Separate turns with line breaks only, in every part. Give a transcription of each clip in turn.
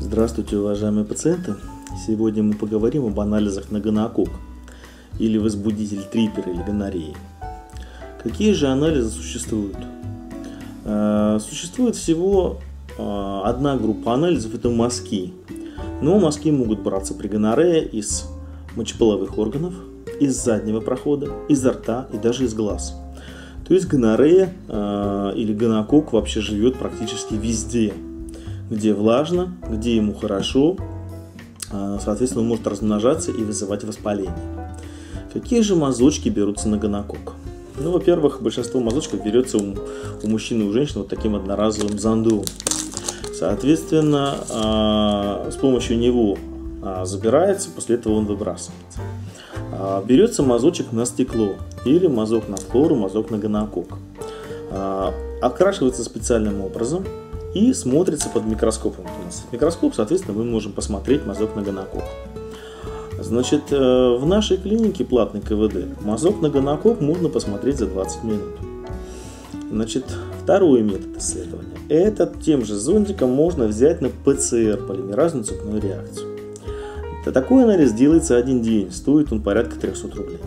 Здравствуйте, уважаемые пациенты! Сегодня мы поговорим об анализах на гонокок или возбудитель трипера или гонореи. Какие же анализы существуют? Э, существует всего э, одна группа анализов, это мазки. Но мазки могут браться при гонорее из мочеполовых органов, из заднего прохода, изо рта и даже из глаз. То есть гонорея э, или гонокок вообще живет практически везде – где влажно, где ему хорошо, а, соответственно, он может размножаться и вызывать воспаление. Какие же мазочки берутся на гонокок? Ну, во-первых, большинство мазочков берется у, у мужчин и у женщин вот таким одноразовым зондом. Соответственно, а, с помощью него а, забирается, после этого он выбрасывается. Берется мазочек на стекло или мазок на флору, мазок на гонокок. Окрашивается специальным образом, и смотрится под микроскопом. У нас микроскоп, соответственно, мы можем посмотреть мазок на гонокок. Значит, э, в нашей клинике платный КВД мазок на гонокок можно посмотреть за 20 минут. Значит, второй метод исследования. Этот тем же зондиком можно взять на ПЦР, полимеразную цепную реакцию. Такой анализ делается один день, стоит он порядка 300 рублей.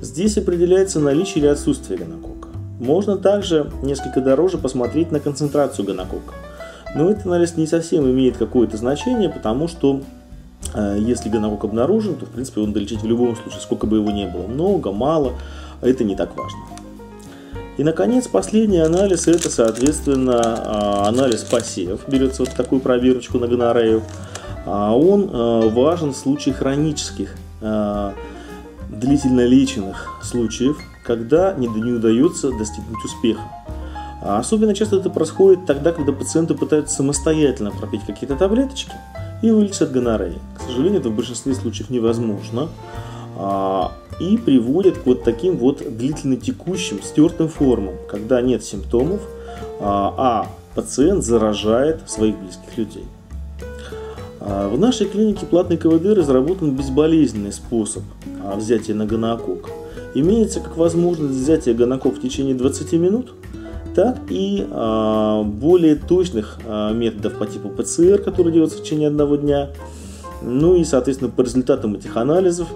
Здесь определяется наличие или отсутствие гонокока. Можно также несколько дороже посмотреть на концентрацию гонокока. Но этот анализ не совсем имеет какое-то значение, потому что э, если гонокок обнаружен, то в принципе он долечить в любом случае, сколько бы его ни было. Много, мало, это не так важно. И, наконец, последний анализ – это, соответственно, а, анализ посев. Берется вот такую проверочку на гонорею. А он э, важен в случае хронических, э, длительно леченных случаев, когда не, удается достигнуть успеха. А особенно часто это происходит тогда, когда пациенты пытаются самостоятельно пропить какие-то таблеточки и вылечить от гонореи. К сожалению, это в большинстве случаев невозможно а, и приводит к вот таким вот длительно текущим стертым формам, когда нет симптомов, а, а пациент заражает своих близких людей. А, в нашей клинике платный КВД разработан безболезненный способ взятия на гонокок – имеется как возможность взятия гоноков в течение 20 минут, так и а, более точных а, методов по типу ПЦР, который делается в течение одного дня. Ну и, соответственно, по результатам этих анализов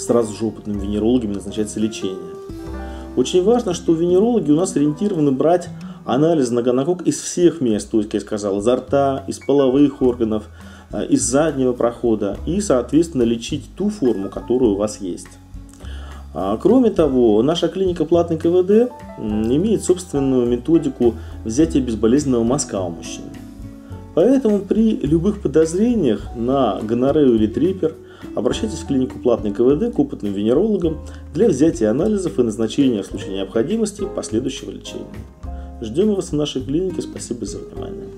сразу же опытными венерологами назначается лечение. Очень важно, что венерологи у нас ориентированы брать анализ на гонокок из всех мест, то есть, как я сказал, изо рта, из половых органов, а, из заднего прохода и, соответственно, лечить ту форму, которая у вас есть. А, кроме того, наша клиника платный КВД имеет собственную методику взятия безболезненного мазка у мужчин. Поэтому при любых подозрениях на гонорею или трипер обращайтесь в клинику платный КВД к опытным венерологам для взятия анализов и назначения в случае необходимости последующего лечения. Ждем вас в нашей клинике. Спасибо за внимание.